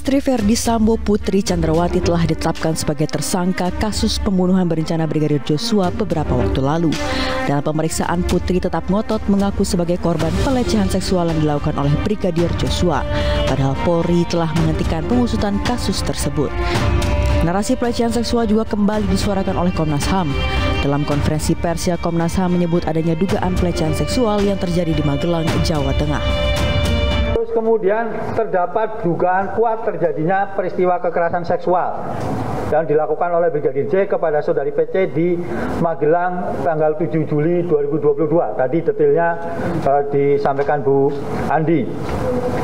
Istri Verdi Sambo Putri Chandrawati telah ditetapkan sebagai tersangka kasus pembunuhan berencana Brigadir Joshua beberapa waktu lalu. Dalam pemeriksaan, Putri tetap ngotot mengaku sebagai korban pelecehan seksual yang dilakukan oleh Brigadir Joshua. Padahal Polri telah menghentikan pengusutan kasus tersebut. Narasi pelecehan seksual juga kembali disuarakan oleh Komnas HAM. Dalam konferensi pers, Komnas HAM menyebut adanya dugaan pelecehan seksual yang terjadi di Magelang, Jawa Tengah. Kemudian terdapat dugaan kuat terjadinya peristiwa kekerasan seksual yang dilakukan oleh Brigadir J kepada saudari PC di Magelang tanggal 7 Juli 2022. Tadi detailnya uh, disampaikan Bu Andi.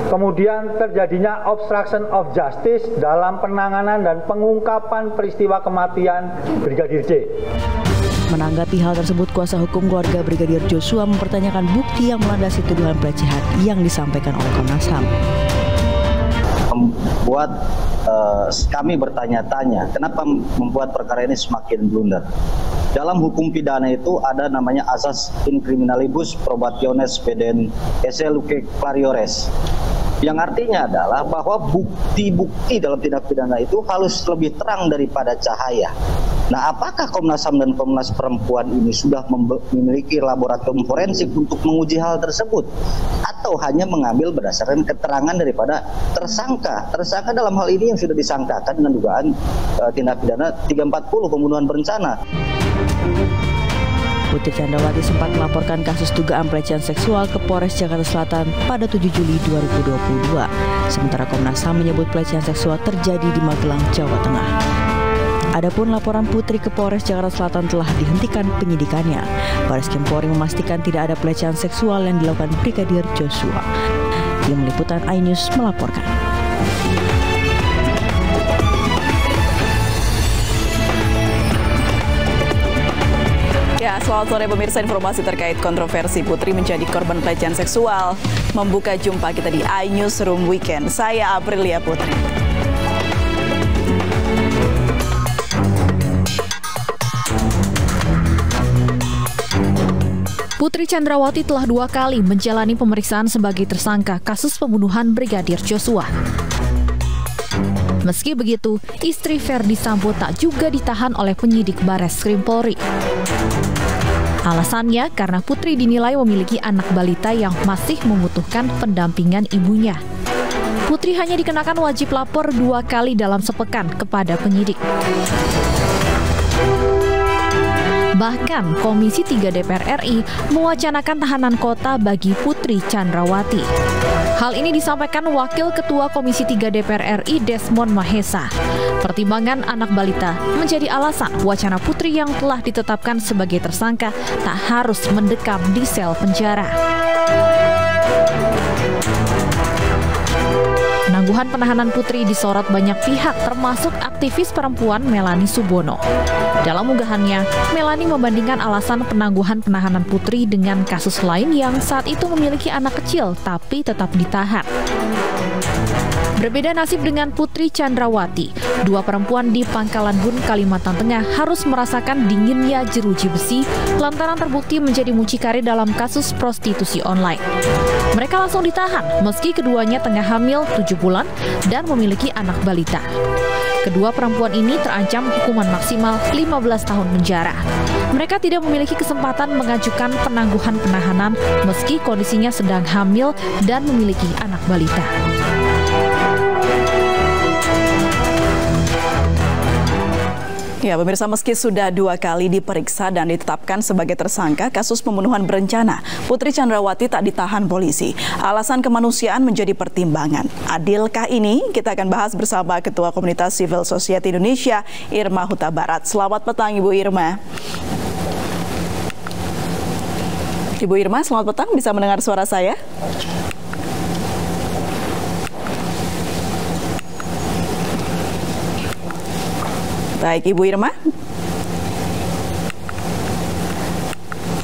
Kemudian terjadinya obstruction of justice dalam penanganan dan pengungkapan peristiwa kematian Brigadir J. Menanggapi hal tersebut, kuasa hukum keluarga Brigadir Joshua mempertanyakan bukti yang melandasi tuduhan pelecehan yang disampaikan oleh Komnas HAM. Membuat uh, kami bertanya-tanya, kenapa membuat perkara ini semakin blunder? Dalam hukum pidana itu ada namanya asas in criminalibus probationes peden esse luce clariores yang artinya adalah bahwa bukti-bukti dalam tindak pidana itu harus lebih terang daripada cahaya. Nah, apakah Komnas HAM dan Komnas Perempuan ini sudah memiliki laboratorium forensik untuk menguji hal tersebut atau hanya mengambil berdasarkan keterangan daripada tersangka? Tersangka dalam hal ini yang sudah disangkakan dengan dugaan uh, tindak pidana 340 pembunuhan berencana. Putri Chandrawati sempat melaporkan kasus dugaan pelecehan seksual ke Polres Jakarta Selatan pada 7 Juli 2022. Sementara Komnas HAM menyebut pelecehan seksual terjadi di Magelang, Jawa Tengah. Adapun laporan Putri ke Polres Jakarta Selatan telah dihentikan penyidikannya. Baris Krim Polri memastikan tidak ada pelecehan seksual yang dilakukan Brigadir Joshua. Tim Liputan iNews melaporkan. Ya, selamat sore pemirsa informasi terkait kontroversi Putri menjadi korban pelecehan seksual. Membuka jumpa kita di iNewsroom Weekend. Saya Aprilia Putri. Putri Chandrawati telah dua kali menjalani pemeriksaan sebagai tersangka kasus pembunuhan Brigadir Joshua. Meski begitu, istri Verdi Sambo tak juga ditahan oleh penyidik Bares Krim Polri. Alasannya karena Putri dinilai memiliki anak balita yang masih membutuhkan pendampingan ibunya. Putri hanya dikenakan wajib lapor dua kali dalam sepekan kepada penyidik. Bahkan Komisi 3 DPR RI mewacanakan tahanan kota bagi Putri Chandrawati. Hal ini disampaikan Wakil Ketua Komisi 3 DPR RI Desmond Mahesa. Pertimbangan anak balita menjadi alasan wacana Putri yang telah ditetapkan sebagai tersangka tak harus mendekam di sel penjara. Penangguhan penahanan Putri disorot banyak pihak termasuk aktivis perempuan Melani Subono. Dalam unggahannya, Melani membandingkan alasan penangguhan penahanan Putri dengan kasus lain yang saat itu memiliki anak kecil tapi tetap ditahan. Berbeda nasib dengan Putri Chandrawati, dua perempuan di Pangkalan Bun, Kalimantan Tengah harus merasakan dinginnya jeruji besi lantaran terbukti menjadi mucikari dalam kasus prostitusi online. Mereka langsung ditahan meski keduanya tengah hamil 7 bulan dan memiliki anak balita. Kedua perempuan ini terancam hukuman maksimal 15 tahun penjara. Mereka tidak memiliki kesempatan mengajukan penangguhan penahanan meski kondisinya sedang hamil dan memiliki anak balita. Ya, pemirsa meski sudah dua kali diperiksa dan ditetapkan sebagai tersangka kasus pembunuhan berencana, Putri Chandrawati tak ditahan polisi. Alasan kemanusiaan menjadi pertimbangan. Adilkah ini? Kita akan bahas bersama Ketua Komunitas Civil Society Indonesia, Irma Huta Barat. Selamat petang, Ibu Irma. Ibu Irma, selamat petang. Bisa mendengar suara saya? Baik, Ibu Irma.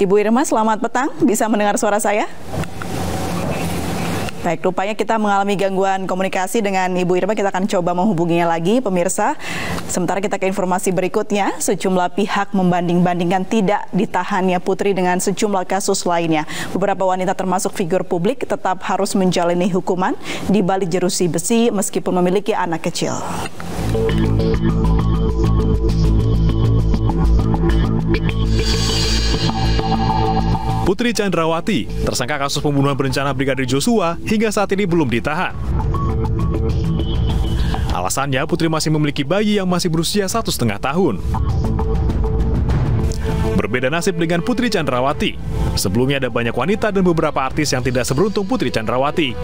Ibu Irma, selamat petang. Bisa mendengar suara saya? Baik, rupanya kita mengalami gangguan komunikasi dengan Ibu Irma. Kita akan coba menghubunginya lagi, pemirsa. Sementara kita ke informasi berikutnya, sejumlah pihak membanding-bandingkan tidak ditahannya Putri dengan sejumlah kasus lainnya. Beberapa wanita termasuk figur publik tetap harus menjalani hukuman di balik jerusi besi meskipun memiliki anak kecil. Putri Chandrawati, tersangka kasus pembunuhan berencana Brigadir Joshua, hingga saat ini belum ditahan. Alasannya, Putri masih memiliki bayi yang masih berusia satu setengah tahun. Berbeda nasib dengan Putri Chandrawati. Sebelumnya ada banyak wanita dan beberapa artis yang tidak seberuntung Putri Chandrawati.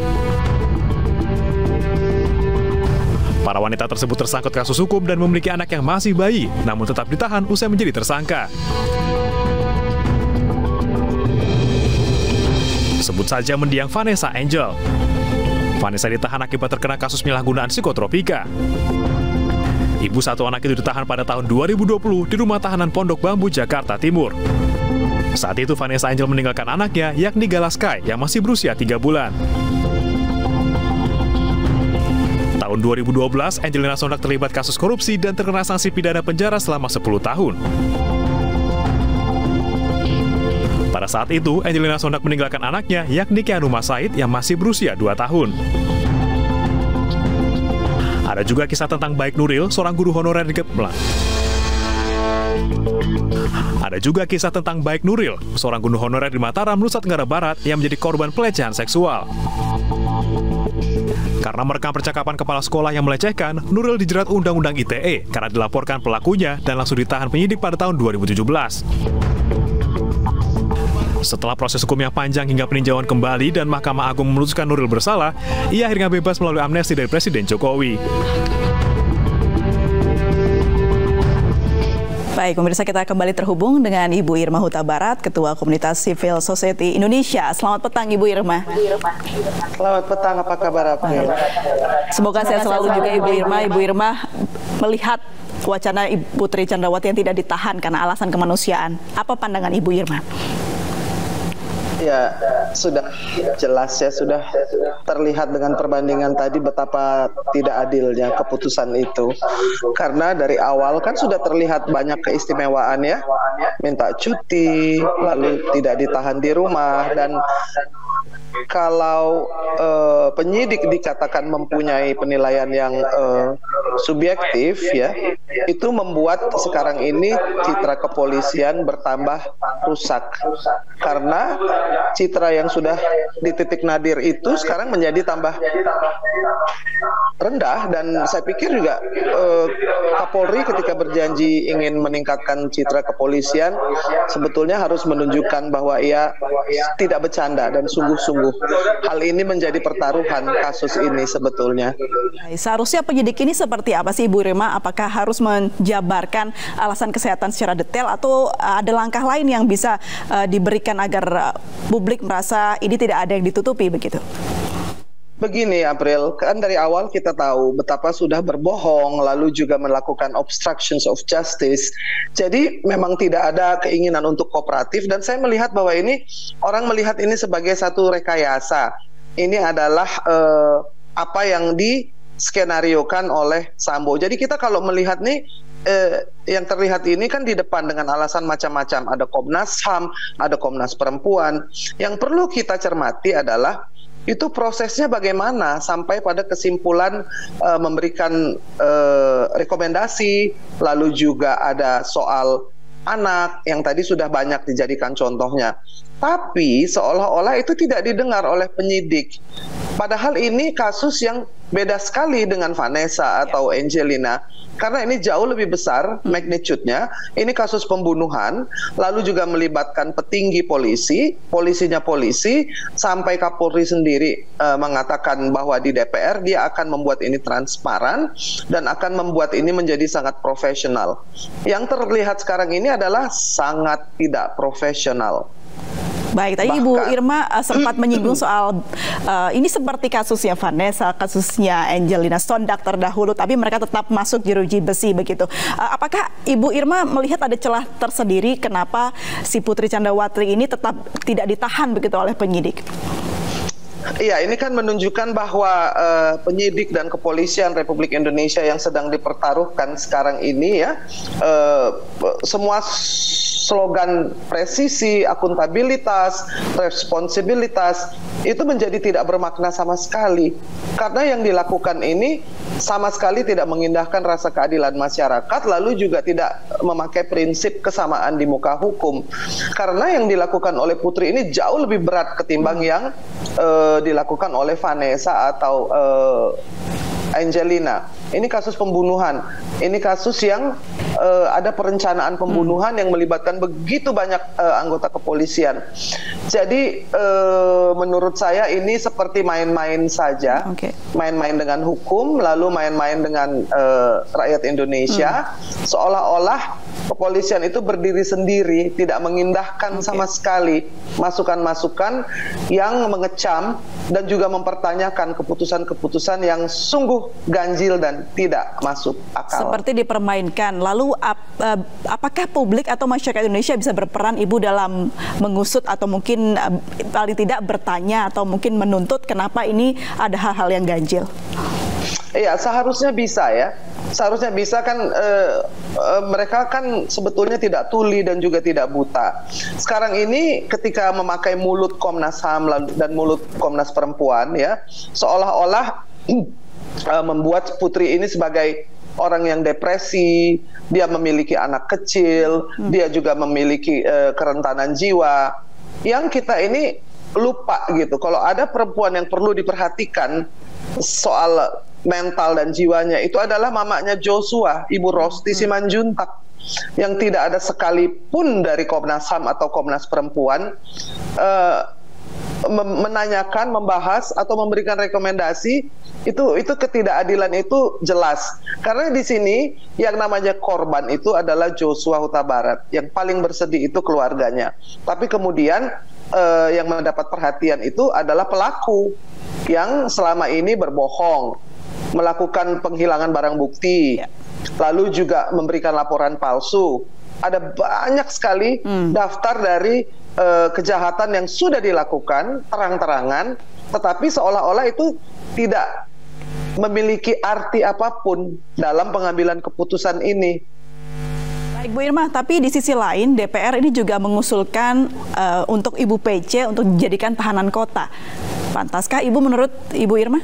Para wanita tersebut tersangkut kasus hukum dan memiliki anak yang masih bayi, namun tetap ditahan usai menjadi tersangka. Sebut saja mendiang Vanessa Angel. Vanessa ditahan akibat terkena kasus penyalahgunaan psikotropika. Ibu satu anak itu ditahan pada tahun 2020 di rumah tahanan Pondok Bambu, Jakarta Timur. Saat itu Vanessa Angel meninggalkan anaknya yakni Galaskai yang masih berusia 3 bulan. Tahun 2012, Angelina Sondak terlibat kasus korupsi dan terkena sanksi pidana penjara selama 10 tahun. Pada saat itu, Angelina Sondak meninggalkan anaknya, yakni Keanu Masaid yang masih berusia 2 tahun. Ada juga kisah tentang Baik Nuril, seorang guru honorer di Kepulauan. Ada juga kisah tentang Baik Nuril, seorang guru honorer di Mataram, Nusa Tenggara Barat yang menjadi korban pelecehan seksual. Karena merekam percakapan kepala sekolah yang melecehkan, Nuril dijerat Undang-Undang ITE karena dilaporkan pelakunya dan langsung ditahan penyidik pada tahun 2017. Setelah proses hukum yang panjang hingga peninjauan kembali dan Mahkamah Agung memutuskan Nuril bersalah, ia akhirnya bebas melalui amnesti dari Presiden Jokowi. Baik, pemirsa kita kembali terhubung dengan Ibu Irma Huta Barat, Ketua Komunitas Civil Society Indonesia. Selamat petang Ibu Irma. Selamat petang, apa kabar April? Semoga sehat selalu juga Ibu Irma. Ibu Irma melihat wacana Ibu Putri Chandrawati yang tidak ditahan karena alasan kemanusiaan. Apa pandangan Ibu Irma? Ya, sudah jelas ya, sudah terlihat dengan perbandingan tadi betapa tidak adilnya keputusan itu. Karena dari awal kan sudah terlihat banyak keistimewaan ya, minta cuti, lalu tidak ditahan di rumah dan kalau uh, penyidik dikatakan mempunyai penilaian yang uh, subjektif ya itu membuat sekarang ini citra kepolisian bertambah rusak. Karena citra yang sudah di titik nadir itu sekarang menjadi tambah rendah dan saya pikir juga uh, Kapolri ketika berjanji ingin meningkatkan citra kepolisian sebetulnya harus menunjukkan bahwa ia tidak bercanda dan sungguh-sungguh Hal ini menjadi pertaruhan kasus ini sebetulnya. Seharusnya penyidik ini seperti apa sih Ibu Rima? Apakah harus menjabarkan alasan kesehatan secara detail atau ada langkah lain yang bisa uh, diberikan agar uh, publik merasa ini tidak ada yang ditutupi begitu? Begini April, kan dari awal kita tahu betapa sudah berbohong, lalu juga melakukan obstructions of justice. Jadi memang tidak ada keinginan untuk kooperatif dan saya melihat bahwa ini orang melihat ini sebagai satu rekayasa. Ini adalah uh, apa yang di skenariokan oleh Sambo. Jadi kita kalau melihat nih eh, yang terlihat ini kan di depan dengan alasan macam-macam. Ada Komnas HAM, ada Komnas Perempuan. Yang perlu kita cermati adalah itu prosesnya bagaimana sampai pada kesimpulan uh, memberikan uh, rekomendasi, lalu juga ada soal anak yang tadi sudah banyak dijadikan contohnya. Tapi seolah-olah itu tidak didengar oleh penyidik. Padahal ini kasus yang beda sekali dengan Vanessa atau Angelina karena ini jauh lebih besar magnitude-nya. Ini kasus pembunuhan, lalu juga melibatkan petinggi polisi, polisinya polisi, sampai Kapolri sendiri uh, mengatakan bahwa di DPR dia akan membuat ini transparan dan akan membuat ini menjadi sangat profesional. Yang terlihat sekarang ini adalah sangat tidak profesional. Baik, tadi Ibu Irma uh, sempat menyinggung soal uh, ini seperti kasusnya Vanessa, kasusnya Angelina Sondak terdahulu, tapi mereka tetap masuk jeruji besi begitu. Uh, apakah Ibu Irma melihat ada celah tersendiri kenapa si Putri Candrawati ini tetap tidak ditahan begitu oleh penyidik? Iya, ini kan menunjukkan bahwa uh, penyidik dan kepolisian Republik Indonesia yang sedang dipertaruhkan sekarang ini ya, uh, semua slogan presisi, akuntabilitas, responsibilitas itu menjadi tidak bermakna sama sekali. Karena yang dilakukan ini sama sekali tidak mengindahkan rasa keadilan masyarakat, lalu juga tidak memakai prinsip kesamaan di muka hukum. Karena yang dilakukan oleh Putri ini jauh lebih berat ketimbang yang uh, dilakukan oleh Vanessa atau uh, Angelina. Ini kasus pembunuhan. Ini kasus yang uh, ada perencanaan pembunuhan hmm. yang melibatkan begitu banyak uh, anggota kepolisian. Jadi uh, menurut saya ini seperti main-main saja, main-main okay. dengan hukum, lalu main-main dengan uh, rakyat Indonesia, hmm. seolah-olah kepolisian itu berdiri sendiri, tidak mengindahkan okay. sama sekali masukan-masukan yang mengecam dan juga mempertanyakan keputusan-keputusan yang sungguh ganjil dan tidak masuk akal. Seperti dipermainkan. Lalu ap, uh, apakah publik atau masyarakat Indonesia bisa berperan Ibu dalam mengusut atau mungkin uh, paling tidak bertanya atau mungkin menuntut kenapa ini ada hal-hal yang ganjil? Iya, seharusnya bisa ya. Seharusnya bisa kan uh, uh, mereka kan sebetulnya tidak tuli dan juga tidak buta. Sekarang ini ketika memakai mulut Komnas HAM dan mulut Komnas Perempuan ya, seolah-olah uh, membuat Putri ini sebagai orang yang depresi, dia memiliki anak kecil, hmm. dia juga memiliki uh, kerentanan jiwa. Yang kita ini lupa gitu. Kalau ada perempuan yang perlu diperhatikan soal mental dan jiwanya itu adalah mamanya Joshua, Ibu Rosti hmm. Simanjuntak yang tidak ada sekalipun dari Komnas HAM atau Komnas Perempuan uh, menanyakan, membahas atau memberikan rekomendasi itu itu ketidakadilan itu jelas. Karena di sini yang namanya korban itu adalah Joshua Huta Barat. Yang paling bersedih itu keluarganya. Tapi kemudian eh, yang mendapat perhatian itu adalah pelaku yang selama ini berbohong, melakukan penghilangan barang bukti, lalu juga memberikan laporan palsu. Ada banyak sekali hmm. daftar dari uh, kejahatan yang sudah dilakukan terang-terangan, tetapi seolah-olah itu tidak memiliki arti apa pun dalam pengambilan keputusan ini. Baik Bu Irma, tapi di sisi lain DPR ini juga mengusulkan uh, untuk Ibu PC untuk dijadikan tahanan kota. Pantaskah Ibu menurut Ibu Irma?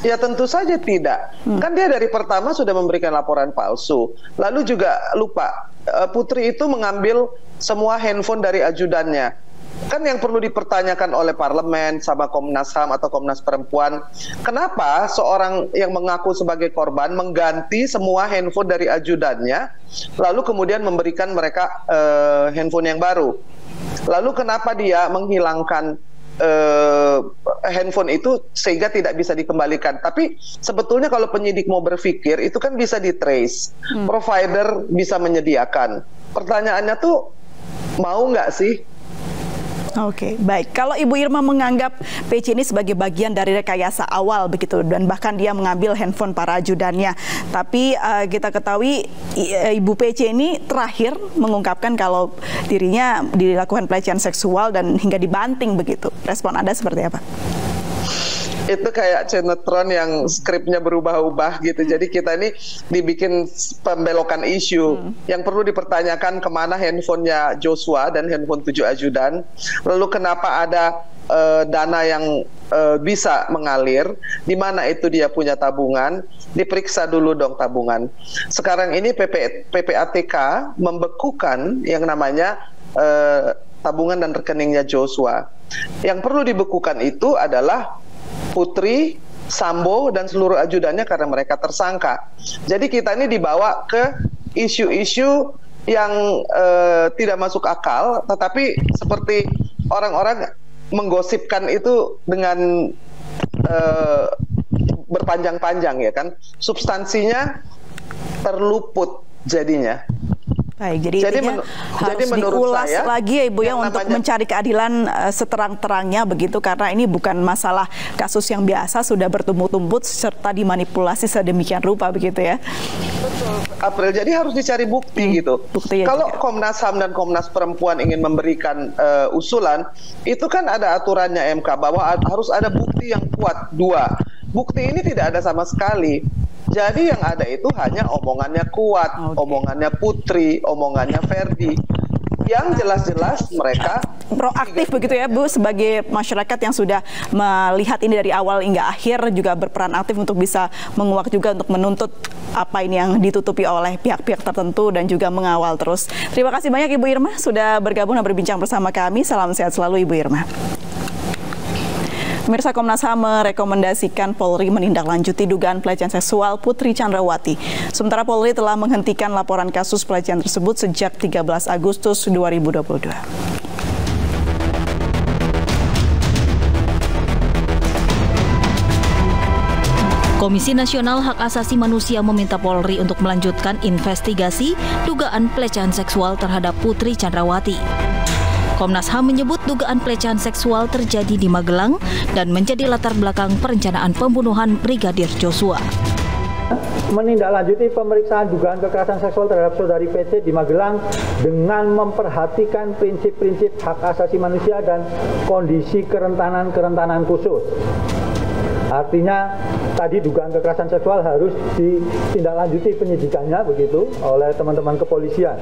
Ya tentu saja tidak. Hmm. Kan dia dari pertama sudah memberikan laporan palsu. Lalu juga lupa eh, Putri itu mengambil semua handphone dari ajudannya. Kan yang perlu dipertanyakan oleh parlemen sama Komnas HAM atau Komnas Perempuan, kenapa seorang yang mengaku sebagai korban mengganti semua handphone dari ajudannya, lalu kemudian memberikan mereka uh, handphone yang baru? Lalu kenapa dia menghilangkan uh, handphone itu sehingga tidak bisa dikembalikan. Tapi sebetulnya kalau penyidik mau berpikir itu kan bisa di trace, hmm. provider bisa menyediakan. Pertanyaannya tuh mau nggak sih Oke, okay, baik. Kalau Ibu Irma menganggap PC ini sebagai bagian dari rekayasa awal begitu dan bahkan dia mengambil handphone para ajudannya. Tapi uh, kita ketahui eh, Ibu PC ini terakhir mengungkapkan kalau dirinya dilakukan pelecehan seksual dan hingga dibanting begitu. Respon Anda seperti apa? Itu kayak sinetron yang skripnya berubah-ubah gitu. Jadi kita ini dibikin pembelokan isu hmm. yang perlu dipertanyakan ke mana handphonenya Joshua dan handphone tujuh ajudan. Lalu kenapa ada uh, dana yang uh, bisa mengalir, di mana itu dia punya tabungan, diperiksa dulu dong tabungan. Sekarang ini PP, PPATK membekukan yang namanya uh, tabungan dan rekeningnya Joshua. Yang perlu dibekukan itu adalah Putri, Sambo dan seluruh ajudannya karena mereka tersangka. Jadi kita ini dibawa ke isu-isu yang uh, tidak masuk akal, tetapi seperti orang-orang menggosipkan itu dengan uh, berpanjang-panjang ya kan, substansinya terluput jadinya. Baik, jadi, jadi, men harus jadi diulas saya, lagi ya Ibu ya untuk namanya... mencari keadilan uh, seterang-terangnya begitu karena ini bukan masalah kasus yang biasa sudah bertumbuk-tumbuk serta dimanipulasi sedemikian rupa begitu ya. Betul. April jadi harus dicari bukti hmm, gitu. Bukti Kalau juga. Komnas HAM dan Komnas Perempuan ingin memberikan uh, usulan, itu kan ada aturannya MK bahwa harus ada bukti yang kuat dua. Bukti ini tidak ada sama sekali. Jadi yang ada itu hanya omongannya kuat, okay. omongannya Putri, omongannya Ferdi. Yang jelas-jelas mereka proaktif begitu ya Bu sebagai masyarakat yang sudah melihat ini dari awal hingga akhir juga berperan aktif untuk bisa menguak juga untuk menuntut apa ini yang ditutupi oleh pihak-pihak tertentu dan juga mengawal terus. Terima kasih banyak Ibu Irma sudah bergabung dan berbincang bersama kami. Salam sehat selalu Ibu Irma. Pemirsa Komnas HAM merekomendasikan Polri menindaklanjuti dugaan pelecehan seksual Putri Chandrawati. Sementara Polri telah menghentikan laporan kasus pelecehan tersebut sejak 13 Agustus 2022. Komisi Nasional Hak Asasi Manusia meminta Polri untuk melanjutkan investigasi dugaan pelecehan seksual terhadap Putri Chandrawati. Komnas HAM menyebut dugaan pelecehan seksual terjadi di Magelang dan menjadi latar belakang perencanaan pembunuhan Brigadir Joshua menindaklanjuti pemeriksaan dugaan kekerasan seksual terhadap saudari PC di Magelang dengan memperhatikan prinsip-prinsip hak asasi manusia dan kondisi kerentanan-kerentanan khusus. Artinya tadi dugaan kekerasan seksual harus ditindaklanjuti penyidikannya begitu oleh teman-teman kepolisian.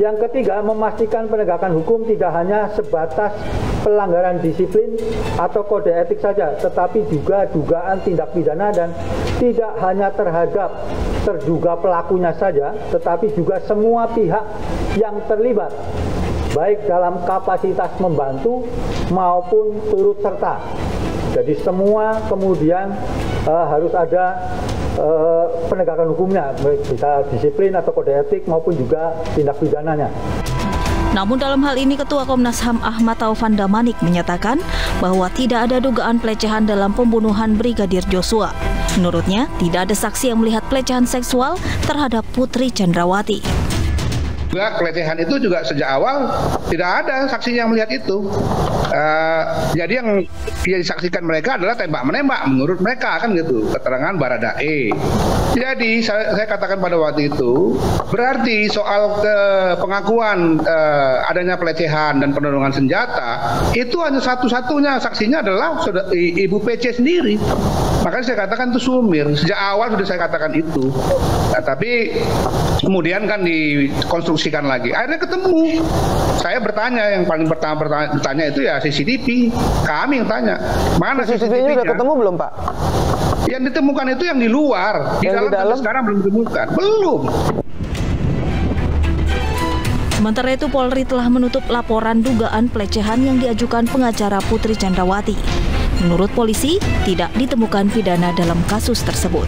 Yang ketiga, memastikan penegakan hukum tidak hanya sebatas pelanggaran disiplin atau kode etik saja, tetapi juga dugaan tindak pidana dan tidak hanya terhadap terduga pelakunya saja, tetapi juga semua pihak yang terlibat, baik dalam kapasitas membantu maupun turut serta. Jadi semua kemudian uh, harus ada uh, penegakan hukumnya, bisa disiplin atau kode etik maupun juga tindak pidananya. Namun dalam hal ini Ketua Komnas HAM Ahmad Taufan Damanik menyatakan bahwa tidak ada dugaan pelecehan dalam pembunuhan Brigadir Joshua. Menurutnya, tidak ada saksi yang melihat pelecehan seksual terhadap Putri Chandrawati juga pelecehan itu juga sejak awal tidak ada saksi yang melihat itu. Uh, jadi yang yang disaksikan mereka adalah tembak menembak menurut mereka kan gitu keterangan Baradae. Jadi saya, saya katakan pada waktu itu berarti soal ke pengakuan uh, adanya pelecehan dan penodongan senjata itu hanya satu-satunya saksinya adalah ibu PC sendiri. Makanya saya katakan itu sumir. Sejak awal sudah saya katakan itu. Nah, tapi kemudian kan dikonstruksi diskusikan lagi. Akhirnya ketemu. Saya bertanya yang paling pertama bertanya itu ya CCTV. Kami yang tanya. Mana CCTV-nya? sudah ketemu belum, Pak? Yang ditemukan itu yang di luar. Di yang dalam, di dalam? sekarang belum ditemukan. Belum. Sementara itu Polri telah menutup laporan dugaan pelecehan yang diajukan pengacara Putri Chandrawati. Menurut polisi, tidak ditemukan pidana dalam kasus tersebut.